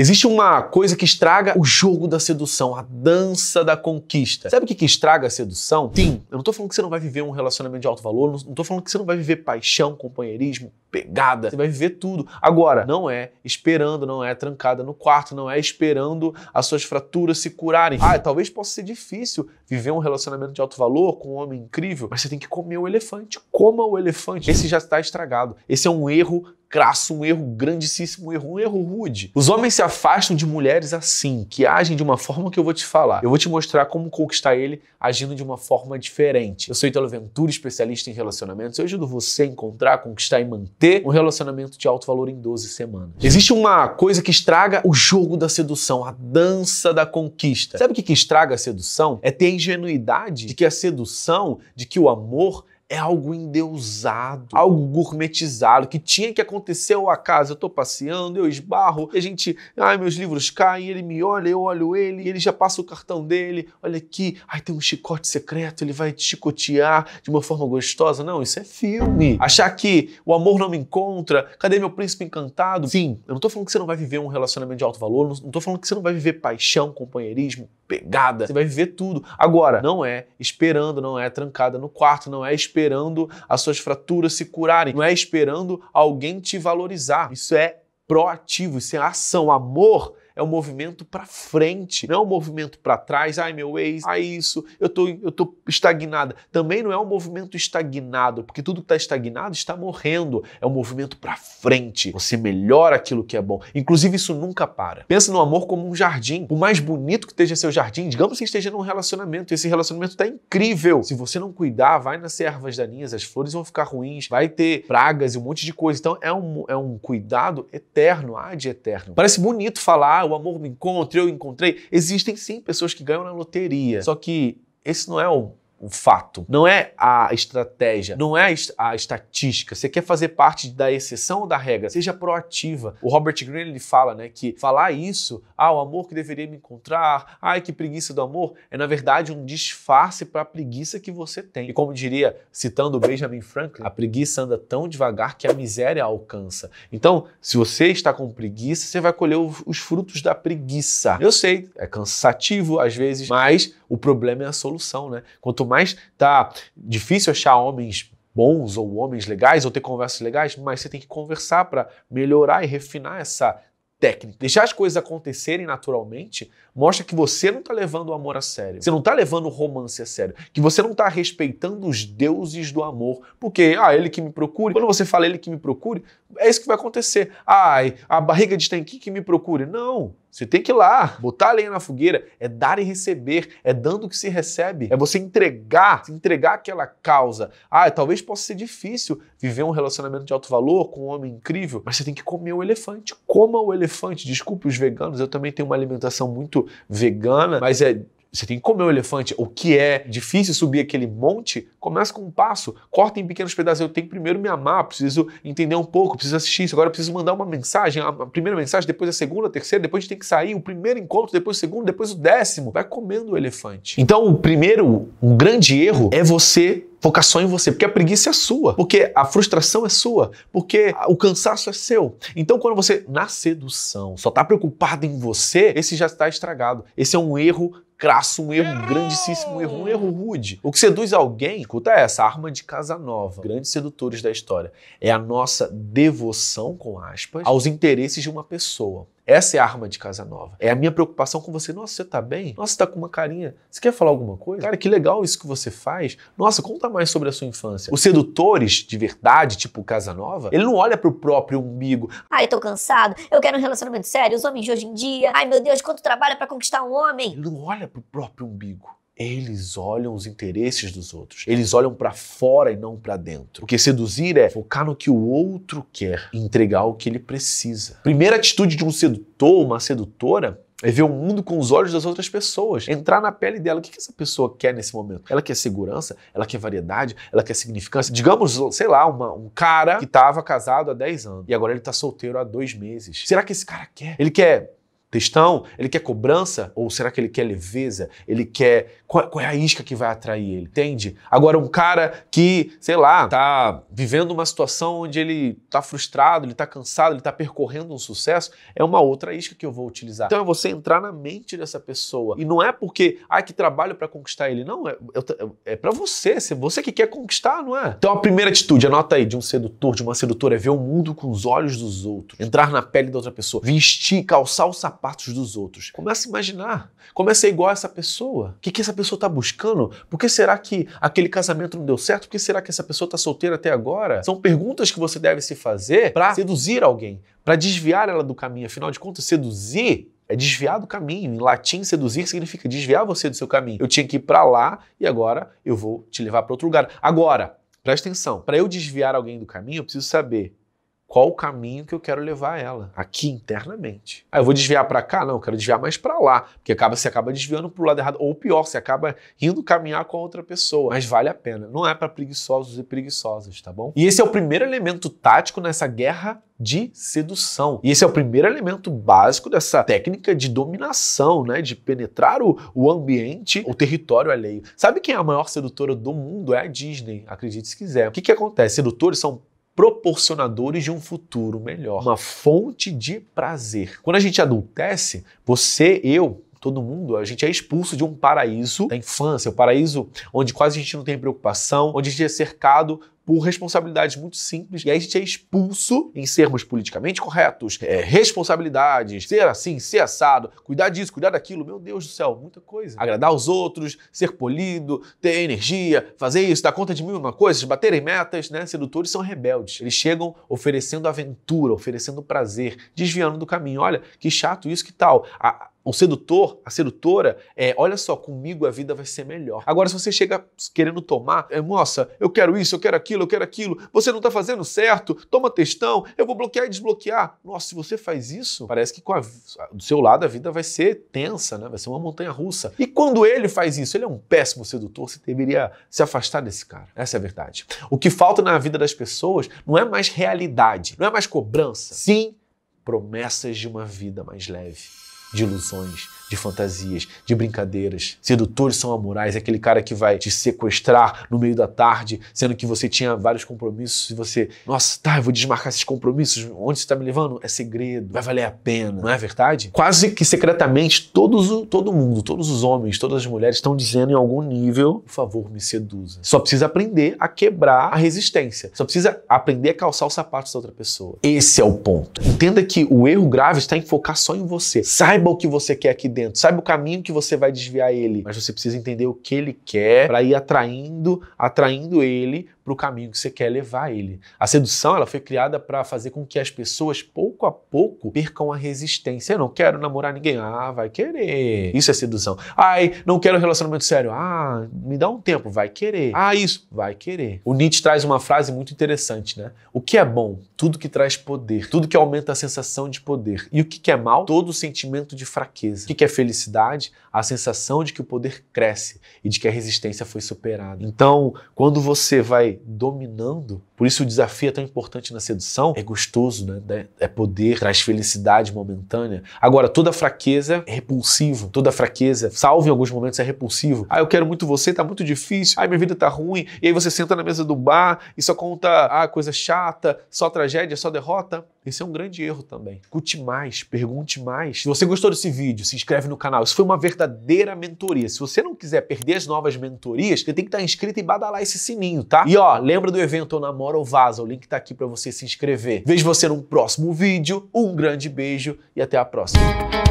Existe uma coisa que estraga o jogo da sedução, a dança da conquista. Sabe o que, que estraga a sedução? Sim, eu não tô falando que você não vai viver um relacionamento de alto valor, não tô falando que você não vai viver paixão, companheirismo, pegada. Você vai viver tudo. Agora, não é esperando, não é trancada no quarto, não é esperando as suas fraturas se curarem. Ah, talvez possa ser difícil viver um relacionamento de alto valor com um homem incrível, mas você tem que comer o elefante. Coma o elefante. Esse já está estragado. Esse é um erro crasso, um erro grandíssimo, um erro, um erro rude. Os homens se afastam de mulheres assim, que agem de uma forma que eu vou te falar. Eu vou te mostrar como conquistar ele agindo de uma forma diferente. Eu sou Italo Ventura, especialista em relacionamentos. Eu ajudo você a encontrar, conquistar e manter um relacionamento de alto valor em 12 semanas. Existe uma coisa que estraga o jogo da sedução, a dança da conquista. Sabe o que estraga a sedução? É ter a ingenuidade de que a sedução, de que o amor é algo endeusado, algo gourmetizado, que tinha que acontecer ao acaso. Eu tô passeando, eu esbarro, a gente, ai, meus livros caem, ele me olha, eu olho ele, ele já passa o cartão dele, olha aqui, ai, tem um chicote secreto, ele vai te chicotear de uma forma gostosa. Não, isso é filme. Achar que o amor não me encontra, cadê meu príncipe encantado? Sim, eu não tô falando que você não vai viver um relacionamento de alto valor, não tô falando que você não vai viver paixão, companheirismo, pegada, você vai viver tudo. Agora, não é esperando, não é trancada no quarto, não é esperando as suas fraturas se curarem, não é esperando alguém te valorizar. Isso é proativo, isso é ação. Amor é um movimento para frente, não é um movimento para trás. Ai, meu ex, ai, isso, eu tô, eu tô estagnada. Também não é um movimento estagnado, porque tudo que está estagnado está morrendo. É um movimento para frente. Você melhora aquilo que é bom. Inclusive, isso nunca para. Pensa no amor como um jardim. O mais bonito que esteja seu jardim, digamos que esteja num relacionamento, esse relacionamento está incrível. Se você não cuidar, vai nascer ervas daninhas, as flores vão ficar ruins, vai ter pragas e um monte de coisa. Então, é um, é um cuidado eterno, ad eterno. Parece bonito falar, o amor me encontra, eu encontrei. Existem sim pessoas que ganham na loteria. Só que esse não é o o fato, não é a estratégia, não é a estatística. Você quer fazer parte da exceção ou da regra? Seja proativa. O Robert Greene ele fala, né, que falar isso, ah, o amor que deveria me encontrar, ai que preguiça do amor, é na verdade um disfarce para a preguiça que você tem. E como diria, citando Benjamin Franklin, a preguiça anda tão devagar que a miséria alcança. Então, se você está com preguiça, você vai colher os frutos da preguiça. Eu sei, é cansativo às vezes, mas o problema é a solução, né? Quanto mais tá difícil achar homens bons ou homens legais ou ter conversas legais, mas você tem que conversar para melhorar e refinar essa técnica. Deixar as coisas acontecerem naturalmente mostra que você não está levando o amor a sério. Você não está levando o romance a sério. Que você não está respeitando os deuses do amor. Porque, ah, ele que me procure. Quando você fala ele que me procure, é isso que vai acontecer. Ai, a barriga de tanque que me procure. Não. Você tem que ir lá, botar a lenha na fogueira, é dar e receber, é dando que se recebe, é você entregar, entregar aquela causa. Ah, talvez possa ser difícil viver um relacionamento de alto valor com um homem incrível, mas você tem que comer o elefante. Coma o elefante. Desculpe os veganos, eu também tenho uma alimentação muito vegana, mas é você tem que comer o elefante. O que é difícil subir aquele monte, começa com um passo. Corta em pequenos pedaços. Eu tenho que primeiro me amar, preciso entender um pouco, preciso assistir isso. Agora preciso mandar uma mensagem. A primeira mensagem, depois a segunda, a terceira, depois a gente tem que sair. O primeiro encontro, depois o segundo, depois o décimo. Vai comendo o elefante. Então, o primeiro, um grande erro é você focar só em você, porque a preguiça é sua, porque a frustração é sua, porque o cansaço é seu. Então, quando você, na sedução, só está preocupado em você, esse já está estragado. Esse é um erro crasso, um erro grandíssimo, um erro, um erro rude. O que seduz alguém, escuta essa, arma de casa nova, grandes sedutores da história, é a nossa devoção, com aspas, aos interesses de uma pessoa. Essa é a arma de casa nova. É a minha preocupação com você. Nossa, você tá bem? Nossa, você tá com uma carinha. Você quer falar alguma coisa? Cara, que legal isso que você faz. Nossa, conta mais sobre a sua infância. Os sedutores de verdade, tipo Casa Nova, ele não olha pro próprio umbigo. Ai, eu tô cansado. Eu quero um relacionamento sério. Os homens de hoje em dia. Ai, meu Deus, quanto trabalho para conquistar um homem. Ele não olha pro próprio umbigo eles olham os interesses dos outros. Eles olham para fora e não para dentro. Porque seduzir é focar no que o outro quer, entregar o que ele precisa. Primeira atitude de um sedutor, uma sedutora, é ver o mundo com os olhos das outras pessoas, entrar na pele dela. O que essa pessoa quer nesse momento? Ela quer segurança? Ela quer variedade? Ela quer significância? Digamos, sei lá, uma, um cara que estava casado há 10 anos e agora ele está solteiro há dois meses. Será que esse cara quer? Ele quer textão? Ele quer cobrança? Ou será que ele quer leveza? Ele quer. Qual, qual, é a isca que vai atrair ele? Entende? Agora, um cara que, sei lá, tá vivendo uma situação onde ele tá frustrado, ele tá cansado, ele tá percorrendo um sucesso, é uma outra isca que eu vou utilizar. Então é você entrar na mente dessa pessoa. E não é porque, ai, que trabalho para conquistar ele. Não, é, é, é para você. Se você que quer conquistar, não é? Então a primeira atitude, anota aí, de um sedutor, de uma sedutora, é ver o mundo com os olhos dos outros, entrar na pele da outra pessoa, vestir, calçar o sapato sapatos dos outros. Começa a imaginar. Começa a ser igual a essa pessoa. O que, que essa pessoa está buscando? Por que será que aquele casamento não deu certo? Por que será que essa pessoa está solteira até agora? São perguntas que você deve se fazer para seduzir alguém, para desviar ela do caminho. Afinal de contas, seduzir é desviar do caminho. Em latim, seduzir significa desviar você do seu caminho. Eu tinha que ir para lá e agora eu vou te levar para outro lugar. Agora, presta atenção: para eu desviar alguém do caminho, eu preciso saber qual o caminho que eu quero levar ela aqui internamente. Ah, eu vou desviar para cá? Não, eu quero desviar mais para lá, porque acaba você acaba desviando para o lado errado ou pior, você acaba indo caminhar com a outra pessoa. Mas vale a pena. Não é para preguiçosos e preguiçosas, tá bom? E esse é o primeiro elemento tático nessa guerra de sedução. E esse é o primeiro elemento básico dessa técnica de dominação, né? De penetrar o, o ambiente, o território alheio. Sabe quem é a maior sedutora do mundo? É a Disney, acredite se quiser. O que, que acontece? Sedutores são proporcionadores de um futuro melhor, uma fonte de prazer. Quando a gente adultece, você, eu, todo mundo, a gente é expulso de um paraíso da infância, o um paraíso onde quase a gente não tem preocupação, onde a gente é cercado por responsabilidades muito simples, e aí a gente é expulso em sermos politicamente corretos, é, responsabilidades, ser assim, ser assado, cuidar disso, cuidar daquilo, meu Deus do céu, muita coisa. Agradar os outros, ser polido, ter energia, fazer isso, dar conta de mil e uma coisas, baterem metas, né? Sedutores são rebeldes. Eles chegam oferecendo aventura, oferecendo prazer, desviando do caminho. Olha, que chato isso, que tal? A, o sedutor, a sedutora, é, olha só, comigo a vida vai ser melhor. Agora, se você chega querendo tomar, é, moça, eu quero isso, eu quero aquilo, eu quero aquilo, você não está fazendo certo, toma testão, eu vou bloquear e desbloquear. Nossa, se você faz isso, parece que a, do seu lado a vida vai ser tensa, né? Vai ser uma montanha russa. E quando ele faz isso, ele é um péssimo sedutor, você deveria se afastar desse cara. Essa é a verdade. O que falta na vida das pessoas não é mais realidade, não é mais cobrança. Sim, promessas de uma vida mais leve de ilusões, de fantasias, de brincadeiras. Sedutores são amorais, é aquele cara que vai te sequestrar no meio da tarde, sendo que você tinha vários compromissos e você, nossa, tá, eu vou desmarcar esses compromissos, onde você está me levando? É segredo, vai valer a pena, não é verdade? Quase que secretamente todos, todo mundo, todos os homens, todas as mulheres estão dizendo em algum nível, por favor, me seduza. Só precisa aprender a quebrar a resistência, só precisa aprender a calçar os sapatos da outra pessoa. Esse é o ponto. Entenda que o erro grave está em focar só em você. Saiba o que você quer aqui dentro, sabe o caminho que você vai desviar ele, mas você precisa entender o que ele quer para ir atraindo, atraindo ele para o caminho que você quer levar ele. A sedução ela foi criada para fazer com que as pessoas pouco a pouco percam a resistência. Eu não quero namorar ninguém. Ah, vai querer. Isso é sedução. Ai, não quero relacionamento sério. Ah, me dá um tempo. Vai querer. Ah, isso. Vai querer. O Nietzsche traz uma frase muito interessante, né? O que é bom? Tudo que traz poder. Tudo que aumenta a sensação de poder. E o que é mal? Todo o sentimento de fraqueza. O que é felicidade? A sensação de que o poder cresce e de que a resistência foi superada. Então, quando você vai dominando. Por isso o desafio é tão importante na sedução. É gostoso, né? É poder, traz felicidade momentânea. Agora, toda fraqueza é repulsivo. Toda fraqueza, salvo em alguns momentos, é repulsivo. Ah, eu quero muito você, tá muito difícil. Ah, minha vida tá ruim. E aí você senta na mesa do bar e só conta ah, coisa chata, só tragédia, só derrota. Esse é um grande erro também. Escute mais, pergunte mais. Se você gostou desse vídeo, se inscreve no canal. Isso foi uma verdadeira mentoria. Se você não quiser perder as novas mentorias, você tem que estar inscrito e badalar esse sininho, tá? E ó, lembra do evento Ou Vaza? O link tá aqui para você se inscrever. Vejo você no próximo vídeo. Um grande beijo e até a próxima.